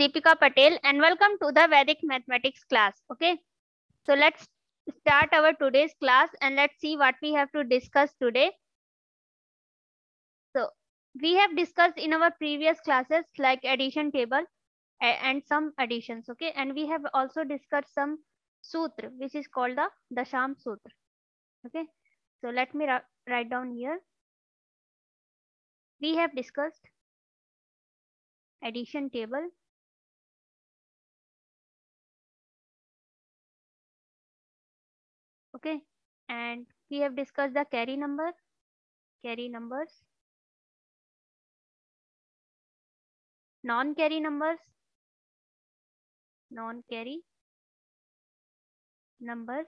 Deepika Patel and welcome to the Vedic mathematics class. Okay, so let's start our today's class and let's see what we have to discuss today. So we have discussed in our previous classes like addition table and some additions. Okay, and we have also discussed some sutra which is called the Dasham Sutra. Okay, so let me write down here. We have discussed addition table okay. And we have discussed the carry number. Carry numbers. Non carry numbers. Non carry numbers.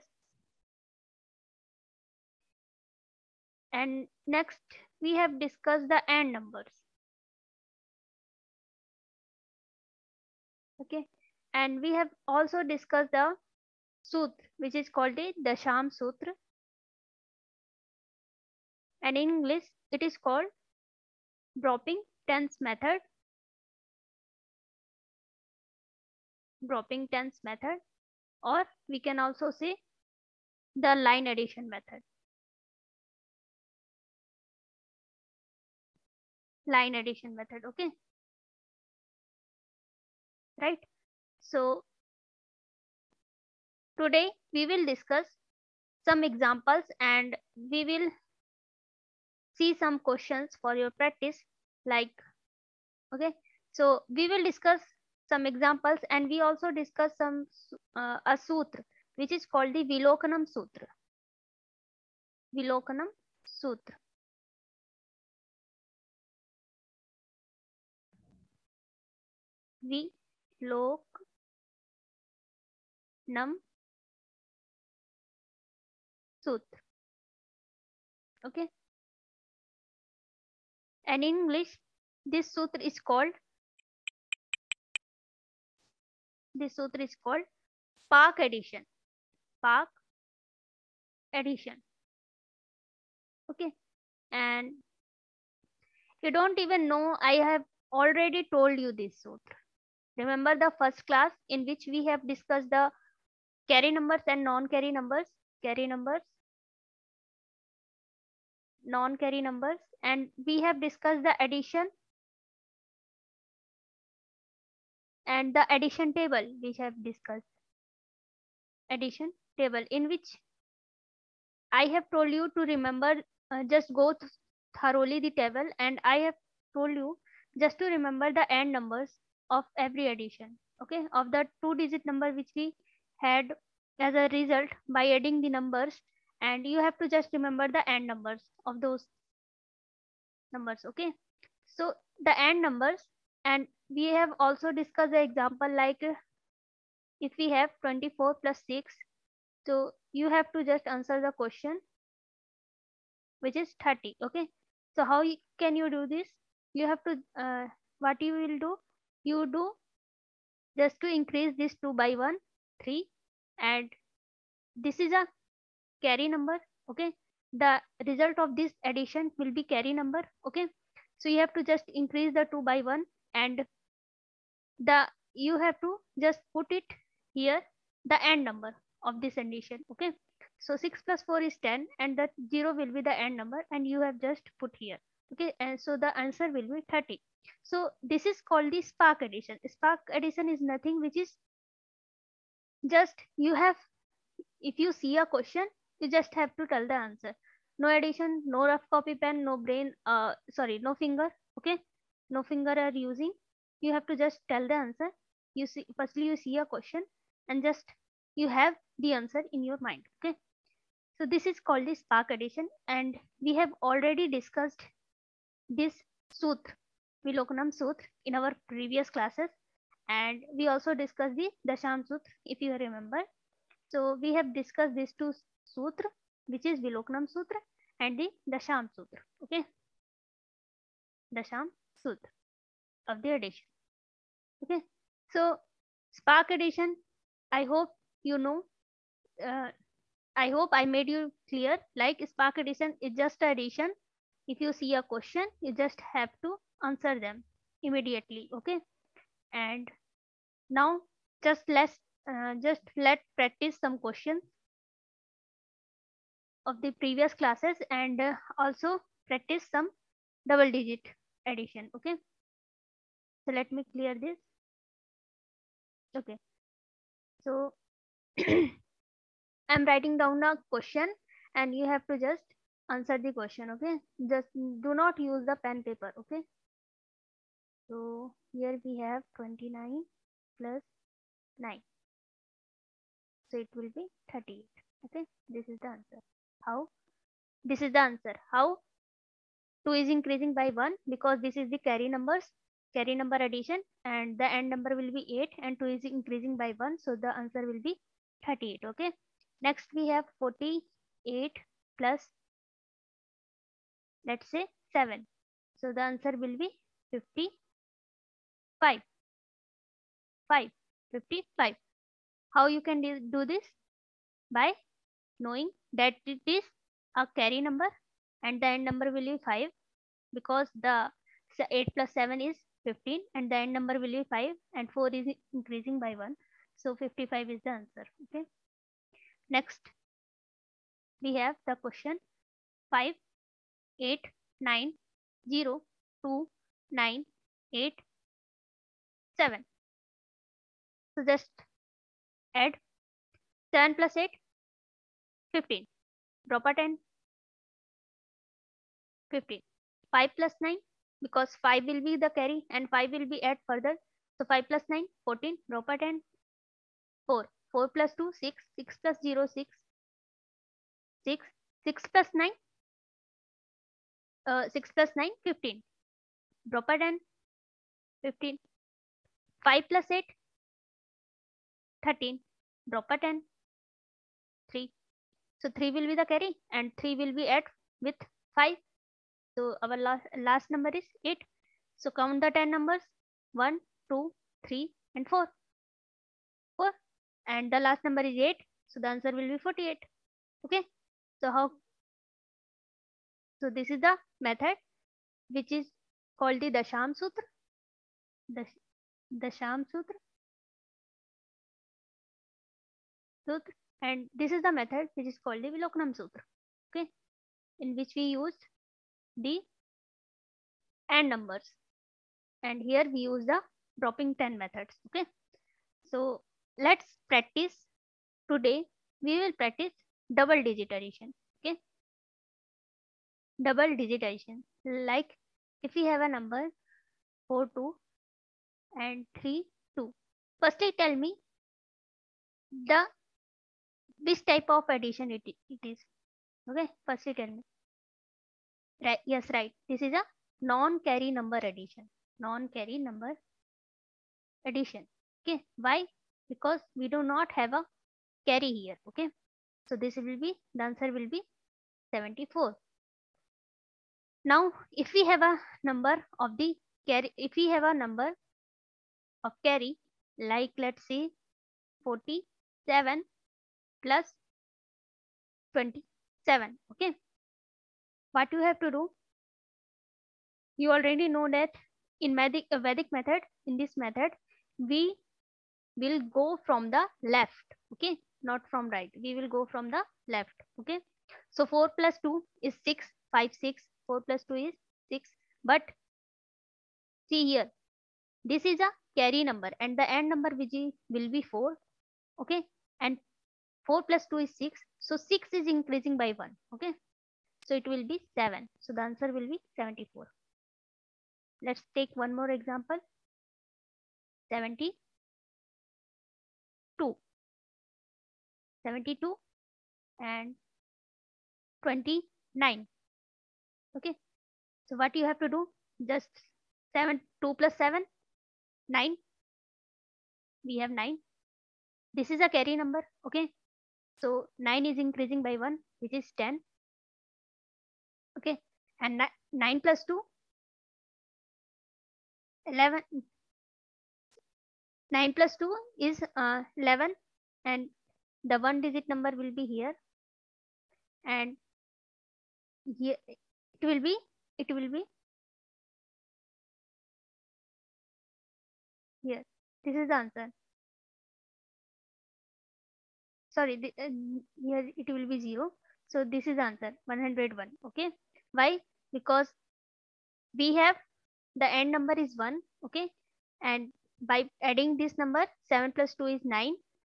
And next we have discussed the and numbers. Okay. And we have also discussed the sutra which is called the dasham sutra and in english it is called dropping tens method. Dropping tens method. Or we can also say the line addition method. Line addition method okay? Right? So today we will discuss some examples and we will see some questions for your practice like okay? So we will discuss some examples and we also discuss some uh, a sutra which is called the vilokanam sutra. Vilokanam sutra. Vilokanam okay. And in english this sutra is called this sutra is called Spark addition. Spark addition. Okay. And you don't even know, I have already told you this sutra. Remember the first class in which we have discussed the carry numbers and non-carry numbers, carry numbers, non-carry numbers, and we have discussed the addition and the addition table I have discussed. Addition table in which I have told you to remember, uh, just go th- thoroughly the table and I have told you just to remember the end numbers of every addition. Okay, of the two digit number which we had as a result by adding the numbers and you have to just remember the end numbers of those numbers. Okay, so the end numbers and we have also discussed the example like uh, if we have 24 plus 6 so you have to just answer the question which is 30 okay? So how can you do this? You have to uh, what you will do? You do just to increase this 2 by 1 3 and this is a carry number okay? The result of this addition will be carry number okay? So you have to just increase the 2 by 1 and the you have to just put it here the end number of this addition okay? So 6 plus 4 is 10 and that 0 will be the end number and you have just put here okay? And so the answer will be 30 so this is called the spark addition. Spark addition is nothing which is just you have if you see a question you just have to tell the answer. No addition no rough copy pen no brain uh sorry no finger okay? No finger are using. You have to just tell the answer. You see firstly you see a question and just you have the answer in your mind okay? So this is called the spark addition and we have already discussed this sutra vilokanam sutra in our previous classes and we also discussed the dasham sutra if you remember. So we have discussed these two sutra which is vilokanam sutra and the dasham sutra okay dasham sutra of the addition okay so spark addition i hope you know uh, i hope i made you clear like spark addition is just a addition if you see a question you just have to answer them immediately okay and now just let's uh, just let practice some questions of the previous classes and uh, also practice some double digit addition okay? So let me clear this. Okay. So i'm writing down a question and you have to just answer the question okay? Just do not use the pen paper okay? So here we have 29 plus 9 so it will be 38 okay? This is the answer how? This is the answer. How? 2 is increasing by 1 because this is the carry numbers carry number addition and the end number will be 8 and 2 is increasing by 1 so the answer will be 38 okay? Next we have 48 plus let's say 7 so the answer will be 55 5 55 how you can do this? By knowing that it is a carry number and the end number will be 5 because the 8 plus 7 is 15 and the end number will be 5 and 4 is increasing by 1 so 55 is the answer okay? Next we have the question 5 8 9 0 2 9 8 7 so just add 7 plus 8 15 drop a 10 15 5 plus 9 because 5 will be the carry and 5 will be add further so 5 plus 9 14 drop a 10 4 4 plus 2 6 6 plus 0 6 6 6 plus 9 uh, 6 plus 9 15 drop a 10 15 5 plus 8 13 drop a 10 3 so 3 will be the carry and 3 will be add with 5 so our last last number is 8 so count the 10 numbers. 1 2 3 and 4 4 and the last number is 8 so the answer will be 48 okay? So how? So this is the method which is called the dasham sutra. Dasham sutra. Sutra and this is the method which is called the Viloknam sutra okay? In which we use the and numbers. And here we use the dropping 10 methods okay? So let's practice today. We will practice double digit addition okay? Double digit addition. Like if we have a number 4 2 and 3 2 firstly tell me the which type of addition it, it is. Okay firstly tell me. Right yes right. This is a non carry number addition. Non carry number addition. Okay why? Because we do not have a carry here. Okay so this will be the answer will be 74 now if we have a number of the carry if we have a number of carry like let's say 47 plus 27 okay? What you have to do? You already know that in Vedic, uh, Vedic method in this method we will go from the left okay? Not from right. We will go from the left okay? So 4 plus 2 is 6 5 6 4 plus 2 is 6 but see here. This is a carry number and the end number which will be 4 okay? And 4 plus 2 is 6 so 6 is increasing by 1 okay so it will be 7. So the answer will be 74. Let's take one more example. 72. 72 and 29. Okay. So what you have to do? Just 7, 2 plus 7, 9. We have 9. This is a carry number. Okay. So 9 is increasing by 1, which is 10 okay and 9 plus 2 11 9 plus 2 is uh, 11 and the one digit number will be here. And here it will be it will be here. This is the answer sorry the, uh, here it will be 0 so this is answer 101 okay? Why? Because we have the end number is 1 okay? And by adding this number 7 plus 2 is 9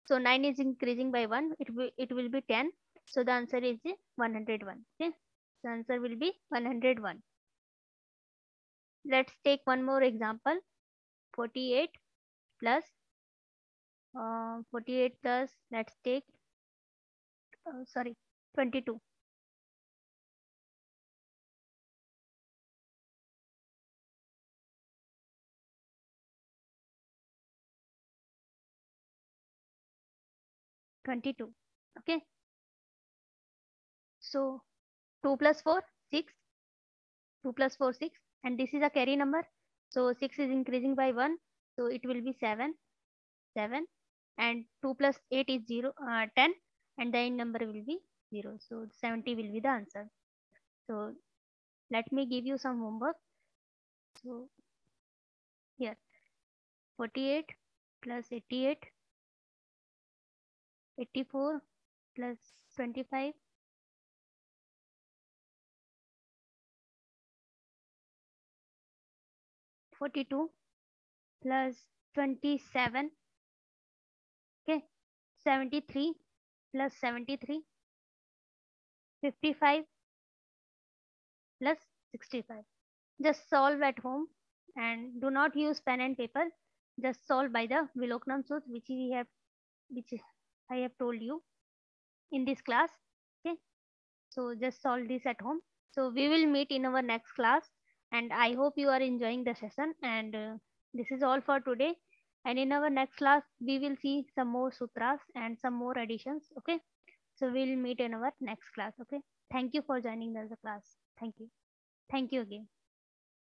so 9 is increasing by 1 it will it will be 10 so the answer is 101 okay? The answer will be 101 let's take one more example. 48 plus uh, 48 plus let's take uh, sorry 22 22 okay? So 2 plus 4 6 2 plus 4 6 and this is a carry number. So 6 is increasing by 1 so it will be 7 7 and 2 plus 8 is 0 uh, 10 and the end number will be 0 so 70 will be the answer. So let me give you some homework. So here 48 plus 88 84 plus 25 42 plus 27 okay 73 plus 73 55 plus 65 just solve at home and do not use pen and paper. Just solve by the Viloknam Sut which we have which I have told you in this class. Okay? So just solve this at home. So we will meet in our next class and I hope you are enjoying the session and uh, this is all for today and in our next class we will see some more sutras and some more additions okay? So we'll meet in our next class okay? Thank you for joining us the class. Thank you. Thank you again